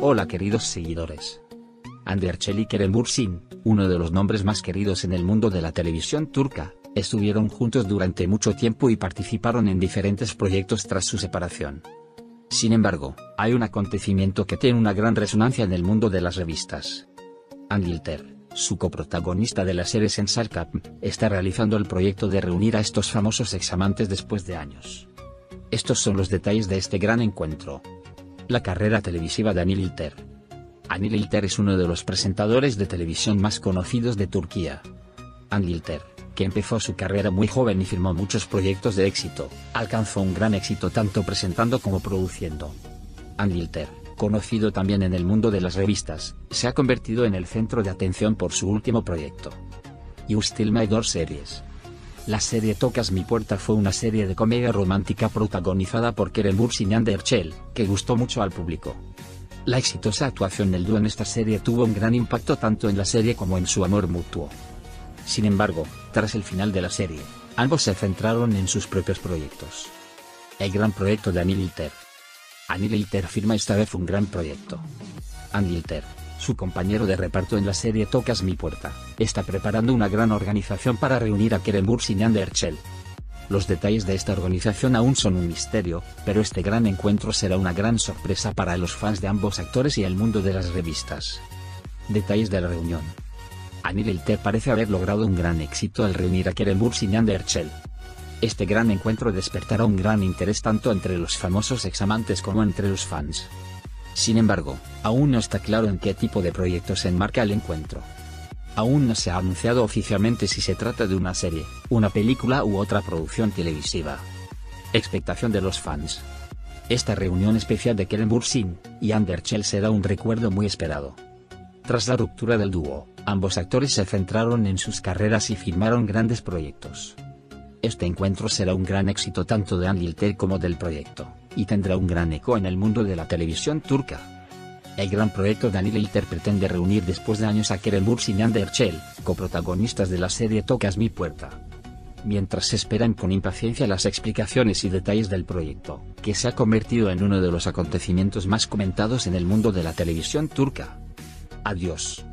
Hola queridos seguidores. Y Kerem Bürsin, uno de los nombres más queridos en el mundo de la televisión turca, estuvieron juntos durante mucho tiempo y participaron en diferentes proyectos tras su separación. Sin embargo, hay un acontecimiento que tiene una gran resonancia en el mundo de las revistas. Andy Ilter, su coprotagonista de la serie Sensar Cup, está realizando el proyecto de reunir a estos famosos examantes después de años. Estos son los detalles de este gran encuentro. La carrera televisiva de Anil Ilter. Anil Ilter es uno de los presentadores de televisión más conocidos de Turquía. Anil Ilter, que empezó su carrera muy joven y firmó muchos proyectos de éxito, alcanzó un gran éxito tanto presentando como produciendo. Anil Ilter, conocido también en el mundo de las revistas, se ha convertido en el centro de atención por su último proyecto. You Still My Door Series. La serie Tocas mi puerta fue una serie de comedia romántica protagonizada por Kerem Bürsin y Ander Erçel, que gustó mucho al público. La exitosa actuación del dúo en esta serie tuvo un gran impacto tanto en la serie como en su amor mutuo. Sin embargo, tras el final de la serie, ambos se centraron en sus propios proyectos. El gran proyecto de Anil Ilter. Anil Ilter firma esta vez un gran proyecto. Anil Ilter, su compañero de reparto en la serie Tocas mi puerta, está preparando una gran organización para reunir a Bürsin y Ander Erçel. Los detalles de esta organización aún son un misterio, pero este gran encuentro será una gran sorpresa para los fans de ambos actores y el mundo de las revistas. Detalles de la reunión. Anil Ilter parece haber logrado un gran éxito al reunir a Bürsin y Ander Erçel. Este gran encuentro despertará un gran interés tanto entre los famosos examantes como entre los fans. Sin embargo, aún no está claro en qué tipo de proyecto se enmarca el encuentro. Aún no se ha anunciado oficialmente si se trata de una serie, una película u otra producción televisiva. Expectación de los fans. Esta reunión especial de Kerem Bürsin y Ander Erçel será un recuerdo muy esperado. Tras la ruptura del dúo, ambos actores se centraron en sus carreras y firmaron grandes proyectos. Este encuentro será un gran éxito tanto de Andy Ilter como del proyecto, y tendrá un gran eco en el mundo de la televisión turca. El gran proyecto de Anil Ilter pretende reunir después de años a Kerem Bürsin y Ander Erçel, coprotagonistas de la serie Tocas mi puerta. Mientras esperan con impaciencia las explicaciones y detalles del proyecto, que se ha convertido en uno de los acontecimientos más comentados en el mundo de la televisión turca. Adiós.